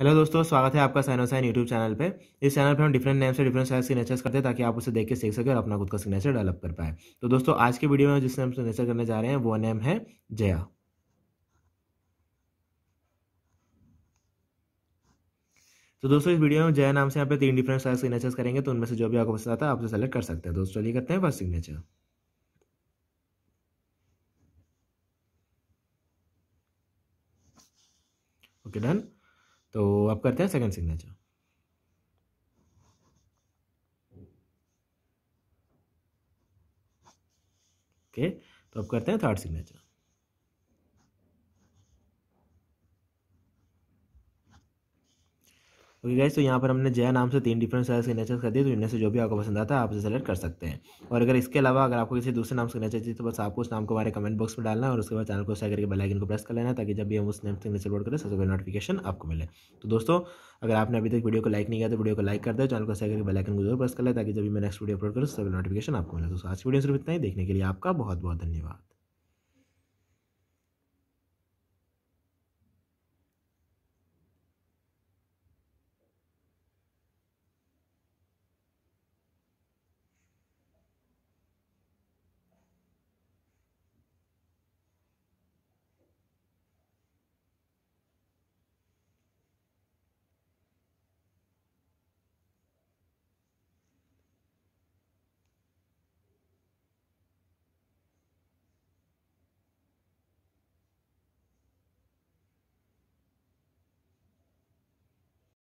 Hello दोस्तों, स्वागत है आपका साइन साइन यूट्यूब चैनल पे। इस चैनल पे हम डिफरेंट नेम से डिफरेंट साइज़ सिग्नेचर्स करते हैं ताकि आप उसे देख के सीख सके और अपना खुद का सिग्नेचर डेवलप कर पाए। तो दोस्तों, आज के वीडियो में जिस नेम सिग्नेचर करने जा रहे हैं, वो नेम है जया। तो दोस्तों, इस वीडियो में जया नाम से यहाँ पे तीन डिफरेंट साइज़ सिग्नेचर्स करेंगे तो उनमें से जो भी आपको पसंद आता है, आप उसे सेलेक्ट कर सकते हैं। दोस्तों, चलिए करते हैं फ़र्स्ट सिग्नेचर ओके डन तो अब करते हैं सेकंड सिग्नेचर ओके तो अब करते हैं थर्ड सिग्नेचर ओके गाइस तो यहाँ पर हमने जया नाम से तीन डिफरेंट साइज़ सिग्नेचर्स कर दिए तो इनमें से जो भी आपको पसंद आता है, आप उसे सेलेक्ट कर सकते हैं। और अगर इसके अलावा अगर आपको किसी दूसरे नाम सिग्नेचर चाहिए तो बस आपको उस नाम को हमारे कमेंट बॉक्स में डालना और उसके बाद चैनल को शेयर करके बेल आइकन को प्रेस कर लेना ताकि जब भी हम उस नेम सिग्नेचर बोर्ड करें, सबसे पहले नोटिफिकेशन आपको मिले। तो दोस्तों, अगर आपने अभी तक वीडियो को लाइक नहीं किया तो वीडियो को लाइक कर दे चैनल को शेयर करके बेल आइकन को ज़रूर प्रेस कर ले, ताकि जब भी मैं नेक्स्ट वीडियो अपलोड करूँ, सबसे नोटिफिकेशन आपको मिले। दोस्तों, आज वीडियो सिर्फ़ इतना ही। देखने के लिए आपका बहुत बहुत धन्यवाद।